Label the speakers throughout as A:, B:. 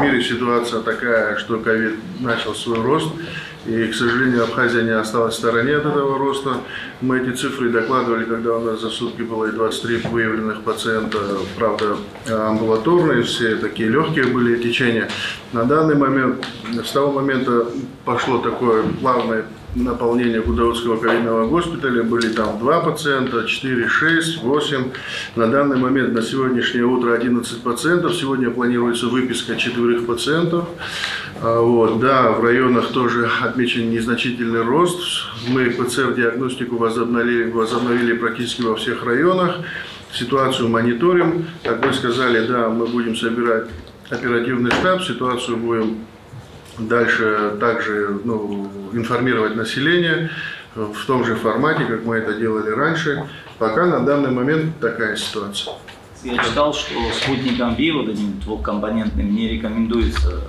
A: в мире ситуация такая, что ковид начал свой рост. И, к сожалению, Абхазия не осталась в стороне от этого роста. Мы эти цифры докладывали, когда у нас за сутки было и 23 выявленных пациента, правда, амбулаторные, все такие легкие были течения. На данный момент, с того момента пошло такое плавное наполнение Гудаутского ковидного госпиталя. Были там два пациента, 4, 6, 8. На данный момент, на сегодняшнее утро 11 пациентов. Сегодня планируется выписка четверых пациентов. А, вот, да, в районах тоже отмечен незначительный рост. Мы ПЦР-диагностику возобновили, возобновили практически во всех районах. Ситуацию мониторим. Как вы сказали, да, мы будем собирать оперативный штаб, ситуацию будем дальше также ну, информировать население в том же формате, как мы это делали раньше. Пока на данный момент такая ситуация.
B: Я читал, что Спутником V, вот этим двухкомпонентным, не рекомендуется э,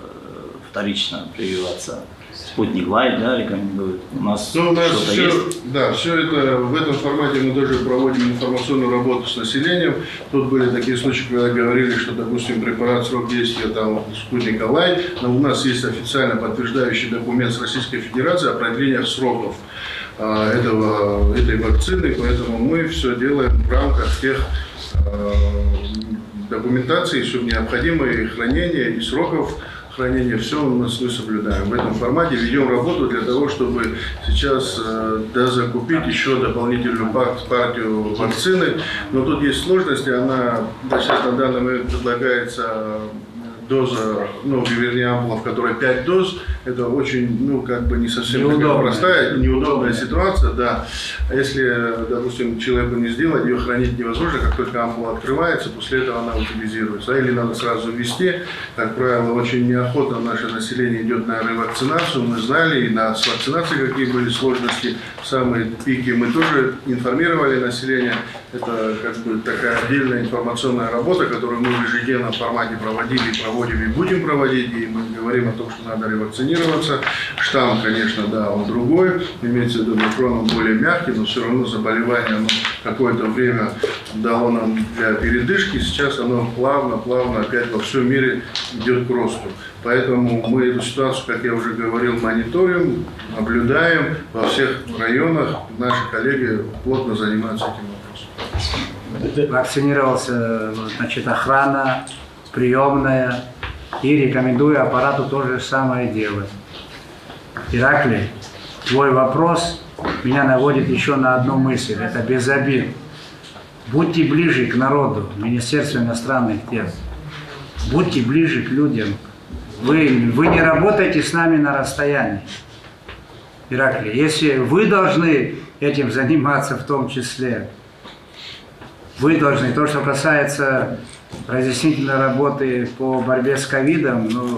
B: вторично прививаться. Спутник Лайт, да, рекомендует. У нас
A: Ну, у нас все,
B: есть.
A: да, все это в этом формате мы тоже проводим информационную работу с населением. Тут были такие случаи, когда говорили, что, допустим, препарат срок действия там спутника Лайт, но у нас есть официально подтверждающий документ с Российской Федерации о продлениях сроков а, этого, этой вакцины, поэтому мы все делаем в рамках тех а, документаций, все необходимое, и хранения, и сроков хранения, все мы соблюдаем. В этом формате ведем работу для того, чтобы сейчас э, дозакупить еще дополнительную пар- партию вакцины. Но тут есть сложности, она сейчас на данный момент предлагается доза, ну, вернее, ампула, в которой 5 доз, это очень, ну, как бы не совсем
C: Неудобная.
A: простая, неудобная ситуация, да. А если, допустим, человеку не сделать, ее хранить невозможно, как только ампула открывается, после этого она утилизируется. Или надо сразу ввести. Как правило, очень неохотно наше население идет на ревакцинацию. Мы знали, и на, с вакцинацией какие были сложности, самые пики. Мы тоже информировали население. Это как бы такая отдельная информационная работа, которую мы в ежедневном формате проводили, проводим и будем проводить. И мы говорим о том, что надо ревакцинироваться. Штамм, конечно, да, он другой. Имеется в виду, микрон он более мягкий, но все равно заболевание оно какое-то время дало нам для передышки. Сейчас оно плавно, плавно опять во всем мире идет к росту. Поэтому мы эту ситуацию, как я уже говорил, мониторим, наблюдаем во всех районах. Наши коллеги плотно занимаются этим вопросом.
C: Вакцинировался, значит, охрана, приемная. И рекомендую аппарату то же самое делать. Ираклий, твой вопрос меня наводит еще на одну мысль. Это без обид. Будьте ближе к народу, Министерство иностранных дел. Будьте ближе к людям. Вы, вы не работаете с нами на расстоянии. Ираклий, если вы должны этим заниматься в том числе, вы должны, то, что касается разъяснительной работы по борьбе с ковидом, ну,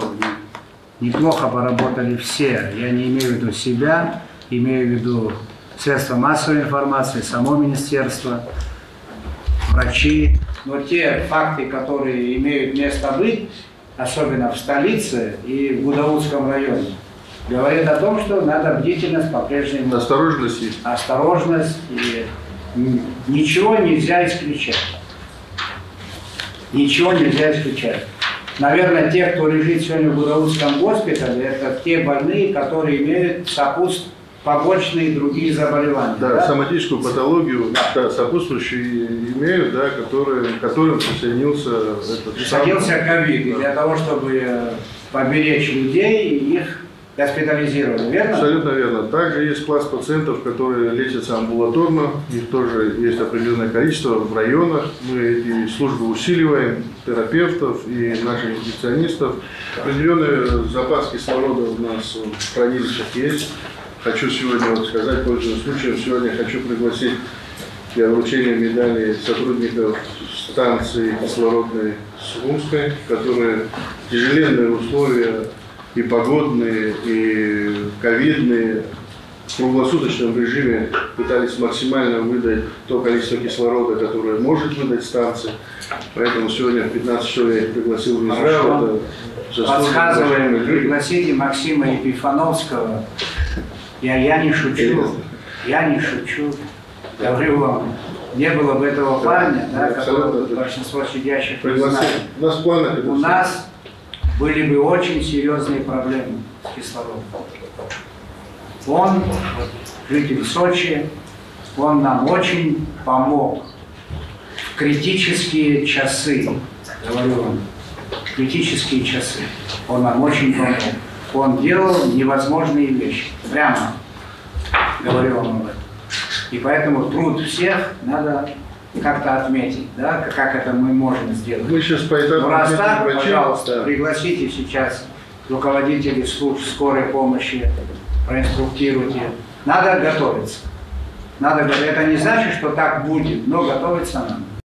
C: неплохо поработали все. Я не имею в виду себя, имею в виду средства массовой информации, само министерство, врачи. Но те факты, которые имеют место быть, особенно в столице и в Гудаутском районе, говорят о том, что надо бдительность по-прежнему
A: Осторожность есть.
C: осторожность и ничего нельзя исключать. Ничего нельзя исключать. Наверное, те, кто лежит сегодня в Гудаутском госпитале, это те больные, которые имеют сопутств побочные другие заболевания.
A: Да,
C: да?
A: соматическую патологию, да, сопутствующие имеют, да, которые, которым присоединился этот
C: Присоединился ковид, и
A: Да.
C: для того, чтобы поберечь людей, их госпитализировали, верно?
A: Абсолютно верно. Также есть класс пациентов, которые лечатся амбулаторно. Их тоже есть определенное количество в районах. Мы эти службы усиливаем, терапевтов и наших инфекционистов. Определенный запас кислорода у нас в хранилищах есть. Хочу сегодня вот сказать, пользуясь случаем, сегодня хочу пригласить для вручения медалей сотрудников станции кислородной Сумской, которые тяжеленные условия и погодные, и ковидные, в круглосуточном режиме пытались максимально выдать то количество кислорода, которое может выдать станция. Поэтому сегодня в 15 часов я их пригласил в Израиль.
C: Подсказываем, пригласите Максима Епифановского. Я, я не шучу, я не шучу. Говорю вам, не было бы этого парня, да,
A: абсолютно,
C: которого
A: да.
C: большинство сидящих не знает.
A: У нас это
C: У нас были бы очень серьезные проблемы с кислородом. Он, житель Сочи, он нам очень помог в критические часы, говорю вам, критические часы. Он нам очень помог. Он делал невозможные вещи. Прямо говорю вам об этом. И поэтому труд всех надо как-то отметить, да, как это мы можем сделать.
A: Мы сейчас по
C: Ну, раз так,
A: врачей.
C: пожалуйста,
A: Да.
C: пригласите сейчас руководителей служб скорой помощи, проинструктируйте. Надо готовиться. Надо, это не значит, что так будет, но готовиться надо.